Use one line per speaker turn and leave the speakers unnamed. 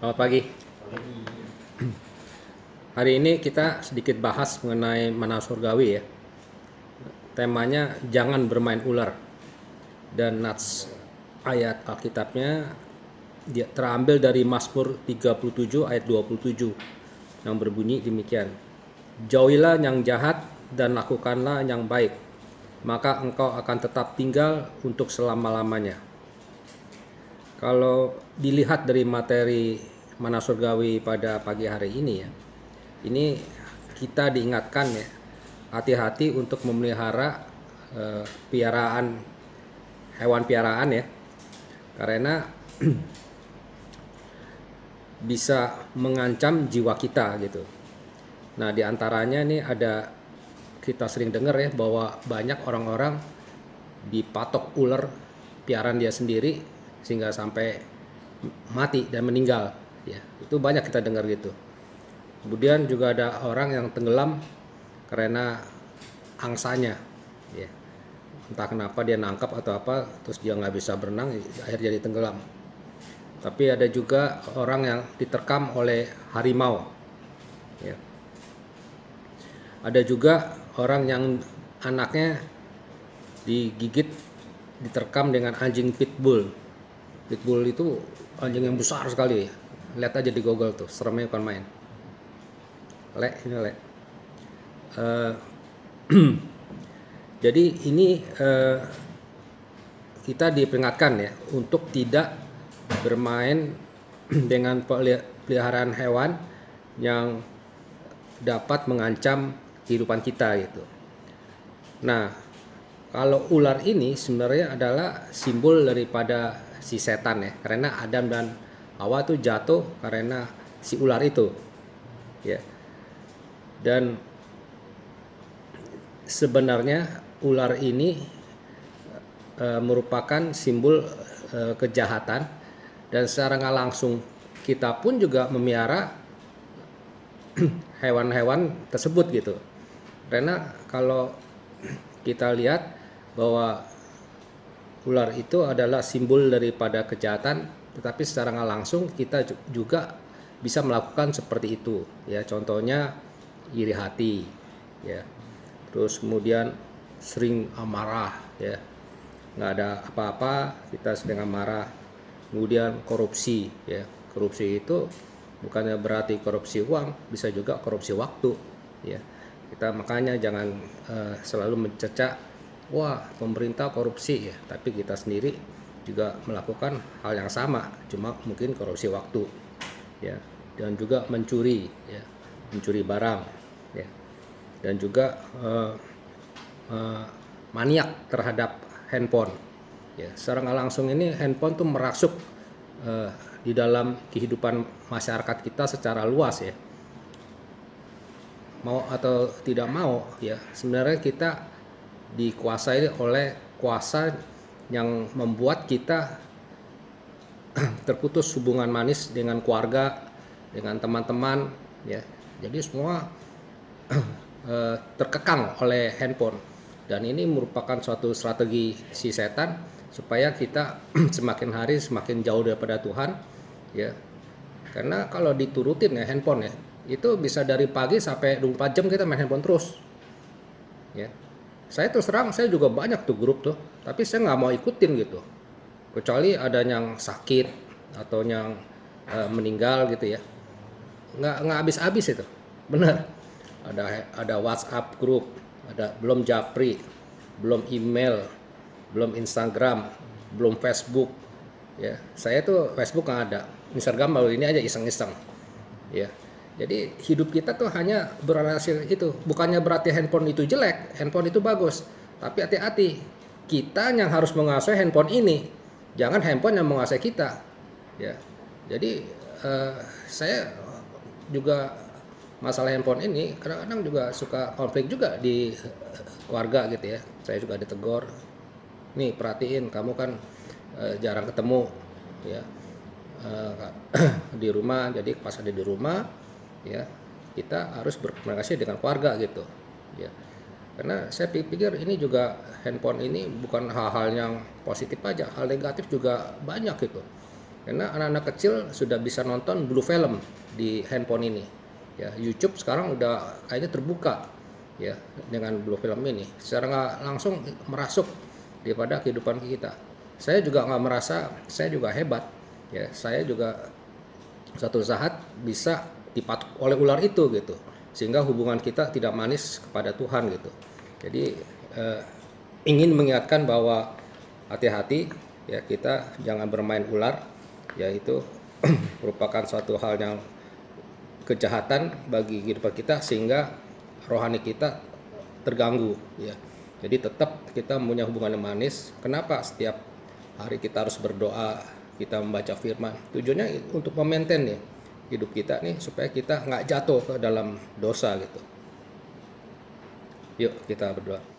Selamat pagi. Hari ini kita sedikit bahas mengenai mana surgawi ya. Temanya jangan bermain ular. Dan nats ayat Alkitabnya dia terambil dari Mazmur 37 ayat 27 yang berbunyi demikian. Jauhilah yang jahat dan lakukanlah yang baik, maka engkau akan tetap tinggal untuk selama-lamanya. Kalau dilihat dari materi mana surgawi pada pagi hari ini ya, ini kita diingatkan ya, hati-hati untuk memelihara eh, piaraan hewan piaraan ya, karena bisa mengancam jiwa kita gitu. Nah di antaranya nih ada kita sering dengar ya bahwa banyak orang-orang dipatok ular piaraan dia sendiri sehingga sampai mati dan meninggal. Ya itu banyak kita dengar gitu. Kemudian juga ada orang yang tenggelam karena angsanya. Ya entah kenapa dia nangkap atau apa terus dia nggak bisa berenang akhirnya jadi tenggelam. Tapi ada juga orang yang diterkam oleh harimau. Ya. Ada juga orang yang anaknya digigit diterkam dengan anjing pitbull pitbull itu anjing yang besar sekali. Lihat aja di google tuh seremnya bukan main. Lek ini lek uh, jadi ini uh, kita diperingatkan ya untuk tidak bermain dengan peliharaan hewan yang dapat mengancam kehidupan kita gitu. Nah, kalau ular ini sebenarnya adalah simbol daripada si setan ya, karena Adam dan Hawa tuh jatuh karena si ular itu, ya. Dan sebenarnya ular ini e, merupakan simbol e, kejahatan dan secara nggak langsung kita pun juga memelihara hewan-hewan tersebut gitu karena kalau kita lihat bahwa ular itu adalah simbol daripada kejahatan, tetapi secara langsung kita juga bisa melakukan seperti itu. Ya, contohnya iri hati, ya. Terus kemudian sering amarah, ya. Nggak ada apa-apa, kita sedang amarah. Kemudian korupsi, ya. Korupsi itu bukannya berarti korupsi uang, bisa juga korupsi waktu, ya kita makanya jangan uh, selalu mencerca wah pemerintah korupsi ya. Tapi kita sendiri juga melakukan hal yang sama. Cuma mungkin korupsi waktu ya. Dan juga mencuri ya. Mencuri barang ya. Dan juga uh, uh, maniak terhadap handphone ya. Secara langsung ini handphone tuh merasuk uh, di dalam kehidupan masyarakat kita secara luas ya. Mau atau tidak mau ya sebenarnya kita dikuasai oleh kuasa yang membuat kita terputus hubungan manis dengan keluarga dengan teman-teman ya. Jadi semua eh, terkekang oleh handphone. Dan ini merupakan suatu strategi si setan supaya kita semakin hari semakin jauh daripada Tuhan ya. Karena kalau diturutin ya handphone ya itu bisa dari pagi sampai 24 jam kita main handphone terus ya saya terus terang saya juga banyak tuh grup tuh tapi saya nggak mau ikutin gitu. Kecuali ada yang sakit atau yang uh, meninggal gitu ya. Nggak nggak habis-habis itu. Benar. Ada ada WhatsApp grup ada belum Japri belum email belum Instagram belum Facebook ya. Saya tuh Facebook nggak ada. Instagram baru ini aja iseng-iseng ya jadi hidup kita tuh hanya berhasil itu. Bukannya berarti handphone itu jelek, handphone itu bagus. Tapi hati-hati, kita yang harus menguasai handphone ini. Jangan handphone yang menguasai kita. Ya. Jadi uh, saya juga masalah handphone ini kadang-kadang juga suka konflik juga di warga gitu ya. Saya juga ditegur. Nih perhatiin kamu kan uh, jarang ketemu ya. Uh, di rumah jadi pas ada di rumah ya kita harus berkomunikasi dengan keluarga gitu ya. Karena saya pikir ini juga handphone ini bukan hal-hal yang positif aja hal negatif juga banyak gitu. Karena anak-anak kecil sudah bisa nonton blue film di handphone ini ya. YouTube sekarang udah kayaknya terbuka ya dengan blue film ini. Secara nggak langsung merasuk daripada kehidupan kita. Saya juga nggak merasa saya juga hebat ya. Saya juga satu saat bisa dipatuk oleh ular itu gitu sehingga hubungan kita tidak manis kepada Tuhan gitu jadi eh, ingin mengingatkan bahwa hati-hati ya kita jangan bermain ular yaitu merupakan suatu hal yang kejahatan bagi kehidupan kita sehingga rohani kita terganggu ya. Jadi tetap kita punya hubungan yang manis. Kenapa setiap hari kita harus berdoa, kita membaca firman? Tujuannya untuk memaintain ya hidup kita nih supaya kita nggak jatuh ke dalam dosa gitu. Yuk kita berdoa.